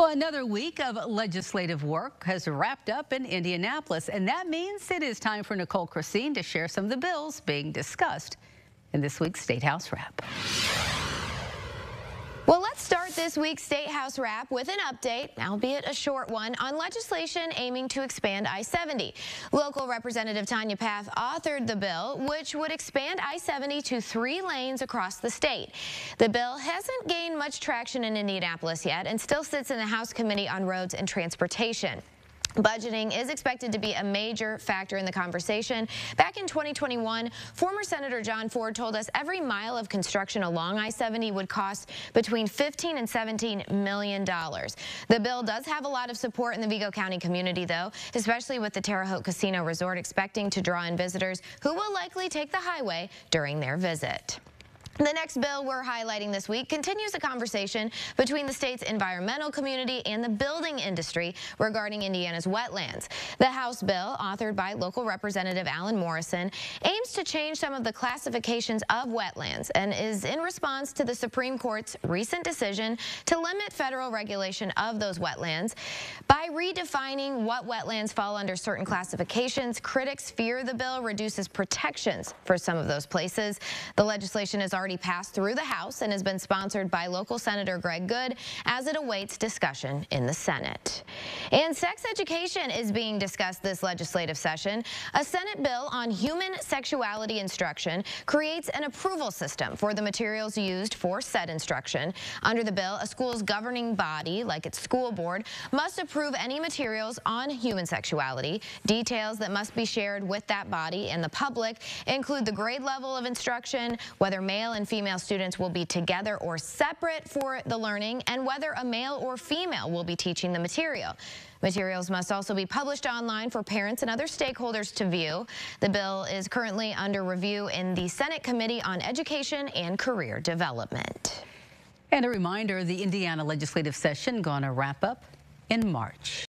Well, another week of legislative work has wrapped up in Indianapolis, and that means it is time for Nicole Christine to share some of the bills being discussed in this week's State House Wrap. This week's State House wrap with an update, albeit a short one, on legislation aiming to expand I-70. Local Representative Tonya Pfaff authored the bill, which would expand I-70 to three lanes across the state. The bill hasn't gained much traction in Indianapolis yet and still sits in the House Committee on Roads and Transportation. Budgeting is expected to be a major factor in the conversation. Back in 2021, former Senator Jon Ford told us every mile of construction along I-70 would cost between 15 and 17 million dollars. The bill does have a lot of support in the Vigo County community, though, especially with the Terre Haute Casino Resort expecting to draw in visitors who will likely take the highway during their visit. The next bill we're highlighting this week continues a conversation between the state's environmental community and the building industry regarding Indiana's wetlands. The House bill, authored by local Representative Alan Morrison, aims to change some of the classifications of wetlands and is in response to the Supreme Court's recent decision to limit federal regulation of those wetlands. By redefining what wetlands fall under certain classifications, critics fear the bill reduces protections for some of those places. The legislation is already already passed through the House and has been sponsored by local Senator Greg Goode as it awaits discussion in the Senate. And sex education is being discussed this legislative session. A Senate bill on human sexuality instruction creates an approval system for the materials used for said instruction. Under the bill, a school's governing body, like its school board, must approve any materials on human sexuality. Details that must be shared with that body and the public include the grade level of instruction, whether male and and female students will be together or separate for the learning and whether a male or female will be teaching the material. Materials must also be published online for parents and other stakeholders to view. The bill is currently under review in the Senate Committee on Education and Career Development. And a reminder, the Indiana legislative session to wrap up in March.